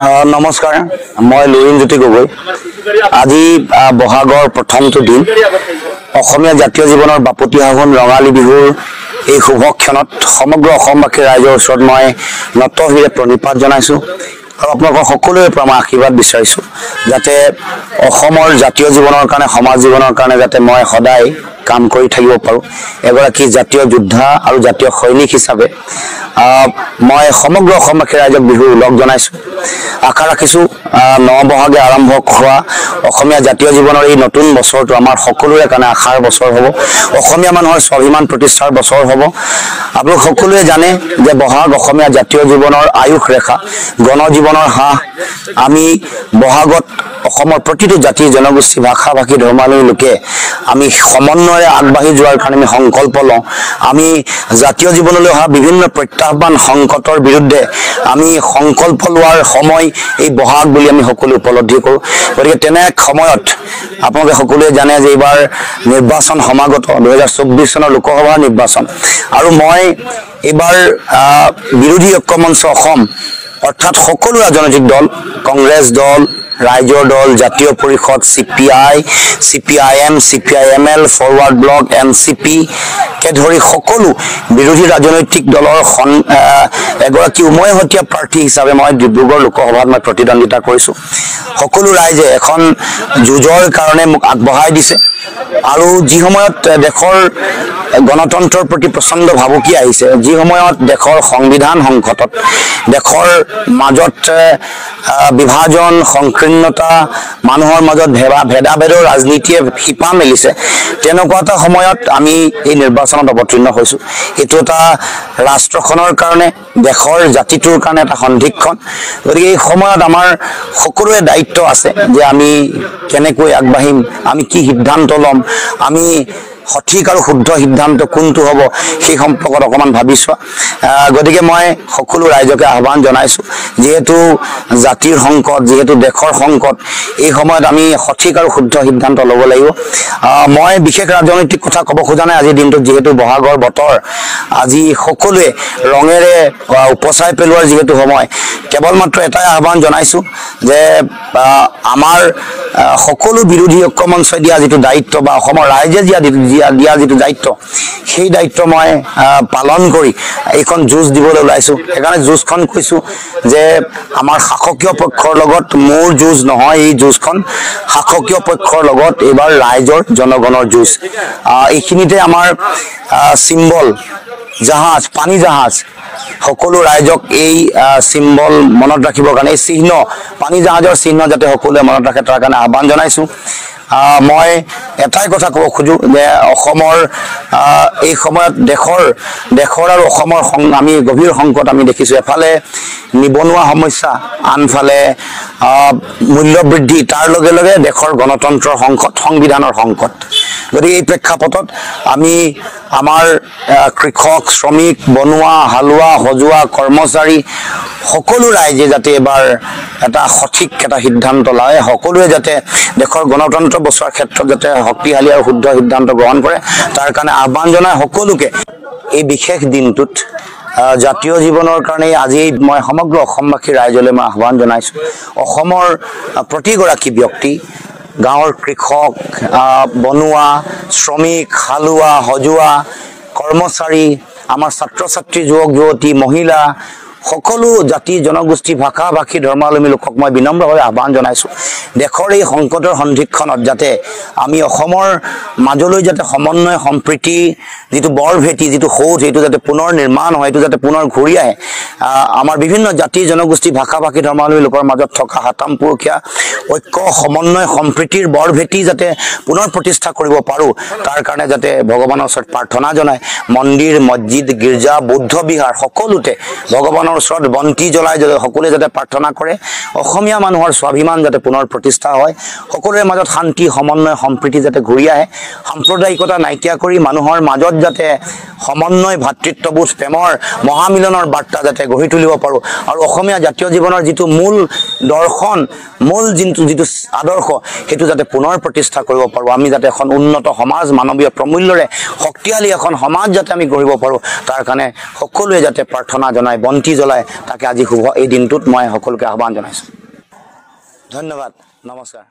নমস্কাৰ মই লুৰিণজ্যোতি গগৈ। আজি বহাগৰ প্ৰথমটো দিন। অসমীয়া জাতীয় জীৱনৰ বাপতি সাহোন ৰঙালী বিহুৰ এই শুভ ক্ষণত সমগ্ৰ অসমবাসী ৰাইজৰ ওচৰত মই নতশিৰে প্ৰণিপাত জনাইছোঁ আৰু আপোনালোকৰ সকলোৰে পৰা মই আশীৰ্বাদ বিচাৰিছোঁ যাতে অসমৰ জাতীয় জীৱনৰ কাৰণে সমাজ জীৱনৰ কাৰণে যাতে মই সদায় কাম কৰি থাকিব পাৰোঁ। এগৰাকী জাতীয় যোদ্ধা আৰু জাতীয় সৈনিক হিচাপে মই সমগ্ৰ অসমবাসী ৰাইজক বিহু লগ জনাইছোঁ। আশা ৰাখিছোঁ ন বহাগে আৰম্ভ হোৱা অসমীয়া জাতীয় জীৱনৰ এই নতুন বছৰটো আমাৰ সকলোৰে কাৰণে আশাৰ বছৰ হ'ব। অসমীয়া মানুহৰ স্বাভিমান প্ৰতিষ্ঠাৰ বছৰ হ'ব। আপোনালোক সকলোৱে জানে যে বহাগ অসমীয়া জাতীয় জীৱনৰ আয়ুস ৰেখা গণজীৱনৰ হাঁহ। আমি বহাগত অসমৰ প্ৰতিটো জাতি জনগোষ্ঠী ভাষা ভাষী ধৰ্মাৱলী লোকে আমি সমন্বয়েৰে আগবাঢ়ি যোৱাৰ কাৰণে আমি সংকল্প লওঁ। আমি জাতীয় জীৱনলৈ অহা বিভিন্ন প্ৰত্যাহ্বান সংকটৰ বিৰুদ্ধে আমি সংকল্প লোৱাৰ সময় এই বহাগ বুলি আমি সকলোৱে উপলব্ধি কৰোঁ। গতিকে তেনে এক সময়ত আপোনালোকে সকলোৱে জানে যে এইবাৰ নিৰ্বাচন সমাগত দুহেজাৰ চৌব্বিছ চনৰ লোকসভাৰ নিৰ্বাচন। আৰু মই এইবাৰ বিৰোধী ঐক্য মঞ্চ অসম অৰ্থাৎ সকলো ৰাজনৈতিক দল কংগ্ৰেছ দল ৰাইজৰ দল জাতীয় পৰিষদ C P I C P I M C P I M L forward block N C P কে ধৰি সকলো বিৰোধী ৰাজনৈতিক দলৰ সন এগৰাকী উমৈহতীয়া প্ৰাৰ্থী হিচাপে মই ডিব্ৰুগড় লোকসভাত মই প্ৰতিদ্বন্দ্বিতা কৰিছোঁ। সকলো ৰাইজে এখন যুঁজৰ কাৰণে মোক আগবঢ়াই দিছে আৰু যি সময়ত দেশৰ গণতন্ত্ৰৰ প্ৰতি প্ৰচণ্ড ভাবুকি আহিছে যি সময়ত দেশৰ সংবিধান সংকটত দেশৰ মাজত এ, আহ, সংকীৰ্ণতা মানুহৰ মাজত ভেদা ভেদাভেদৰ ৰাজনীতিয়ে শিপা মেলিছে। তেনেকুৱা এটা সময়ত আমি এই নিৰ্বাচনত অৱতীৰ্ণ হৈছোঁ। এইটো এটা ৰাষ্ট্ৰখনৰ কাৰণে দেশৰ জাতিটোৰ কাৰণে এটা সন্ধিক্ষণ। গতিকে এই সময়ত আমাৰ সকলোৰে দায়িত্ব আছে যে আমি কেনেকৈ আগবাঢ়িম আমি কি সিদ্ধান্ত ল'ম আমি সঠিক আৰু শুদ্ধ সিদ্ধান্ত কোনটো হ'ব সেই সম্পৰ্কত অকণমান ভাবি চোৱা গতিকে মই সকলো ৰাইজকে আহ্বান জনাইছোঁ যিহেতু জাতিৰ সংকট যিহেতু দেশৰ সংকট এই সময়ত আমি সঠিক আৰু শুদ্ধ সিদ্ধান্ত ল'ব লাগিব। মই বিশেষ ৰাজনৈতিক কথা ক'ব খোজা নাই আজিৰ দিনটোত যিহেতু বহাগৰ বতৰ। আজি সকলোৱে ৰঙেৰে উপচাই পেলোৱাৰ যিহেতু সময় কেৱল মাত্ৰ এটাই আহ্বান জনাইছোঁ যে আমাৰ সকলো বিৰোধী ঐক্য মঞ্চই দিয়া যিটো দায়িত্ব বা ৰাইজে দিয়া দিয়া যিটো দায়িত্ব সেই দায়িত্ব মই পালন কৰি এইখন যুঁজ দিবলৈ ওলাইছোঁ। সেইকাৰণে যুঁজখন কৈছোঁ যে আমাৰ শাসকীয় পক্ষৰ লগত মোৰ যুঁজ নহয় এই যুঁজখন শাসকীয় পক্ষৰ লগত এইবাৰ ৰাইজৰ জনগণৰ যুঁজ। এইখিনিতে আমাৰ চিম্বল জাহাজ পানী জাহাজ সকলো ৰাইজক এই চিম্বল মনত ৰাখিবৰ কাৰণে এই চিহ্ন পানী জাহাজৰ চিহ্ন যাতে সকলোৱে মনত ৰাখে তাৰ কাৰণে আহ্বান জনাইছোঁ। মই এটাই কথা ক'ব খোজোঁ যে অসমৰ এই সময়ত দেশৰ দেশৰ আৰু অসমৰ সং- আমি গভীৰ সংকট আমি দেখিছোঁ। এফালে নিবনুৱা সমস্যা আনফালে আহ, মূল্য বৃদ্ধি তাৰ লগে লগে দেশৰ গণতন্ত্ৰৰ সংকট সংবিধানৰ সংকট। গতিকে এই প্ৰেক্ষাপটত আমি আমাৰ কৃষক শ্ৰমিক বনোৱা হালোৱা সজোৱা কৰ্মচাৰী সকলো ৰাইজে যাতে এবাৰ এটা সঠিক এটা সিদ্ধান্ত লয় সকলোৱে যাতে দেশৰ গণতন্ত্ৰ বচোৱাৰ ক্ষেত্ৰত যাতে শক্তিশালী আৰু শুদ্ধ সিদ্ধান্ত গ্ৰহণ কৰে তাৰ কাৰণে আহ্বান জনাই সকলোকে এই বিশেষ দিনটোত জাতীয় জীৱনৰ কাৰণে আজি মই সমগ্ৰ অসমবাসী ৰাইজলৈ মই আহ্বান জনাইছোঁ। অসমৰ প্ৰতিগৰাকী ব্যক্তি গাঁৱৰ কৃষক বনোৱা শ্ৰমিক হালোৱা সজোৱা কৰ্মচাৰী আমাৰ ছাত্ৰ ছাত্ৰী যুৱক যুৱতী মহিলা সকলো জাতি জনগোষ্ঠী ভাষা ভাষী ধৰ্মাৱলম্বী লোকক মই বিনম্ৰভাৱে আহ্বান জনাইছোঁ। দেশৰ এই সংকটৰ সন্ধিক্ষণত যাতে আমি অসমৰ মাজলৈ যাতে সমন্বয় সম্প্ৰীতি যিটো বৰ ভেটি যিটো সৌধ সেইটো যাতে পুনৰ নিৰ্মাণ হয় সেইটো যাতে পুনৰ ঘূৰি আহে আমাৰ বিভিন্ন জাতি জনগোষ্ঠী ভাষা ভাষী ধৰ্মাৱলম্বী লোকৰ মাজত থকা সাতাম পুৰুষীয়া ঐক্য সমন্বয় সম্প্ৰীতিৰ বৰ ভেটি যাতে পুনৰ প্ৰতিষ্ঠা কৰিব পাৰোঁ তাৰ কাৰণে যাতে ভগৱানৰ ওচৰত প্ৰাৰ্থনা জনায় মন্দিৰ মছজিদ গীৰ্জা বৌদ্ধ বিহাৰ সকলোতে ভগৱানৰ ওচৰত বন্তি জ্বলাই যাতে সকলোৱে যাতে প্ৰাৰ্থনা কৰে অসমীয়া মানুহৰ স্বাভিমান যাতে পুনৰ প্ৰতিষ্ঠা হয় সকলোৰে মাজত শান্তি সমন্বয় সম্প্ৰীতি যাতে ঘূৰি আহে সাম্প্ৰদায়িকতা নাইকিয়া কৰি মানুহৰ মাজত যাতে সমন্বয় ভাতৃত্ববোধ প্ৰেমৰ মহামিলনৰ বাৰ্তা যাতে গঢ়ি তুলিব পাৰোঁ। আৰু অসমীয়া জাতীয় জীৱনৰ যিটো মূল দৰ্শন মূল যিটো যিটো আদৰ্শ সেইটো যাতে পুনৰ প্ৰতিষ্ঠা কৰিব পাৰোঁ। আমি যাতে এখন উন্নত সমাজ মানৱীয় প্ৰমূল্যৰে শক্তিশালী এখন সমাজ যাতে আমি গঢ়িব পাৰোঁ। তাৰ কাৰণে সকলোৱে যাতে প্ৰাৰ্থনা জনাই বন্তি জ্বলাই তাকে আজি শুভ এই দিনটোত মই সকলোকে আহ্বান জনাইছোঁ। ধন্যবাদ। নমস্কাৰ।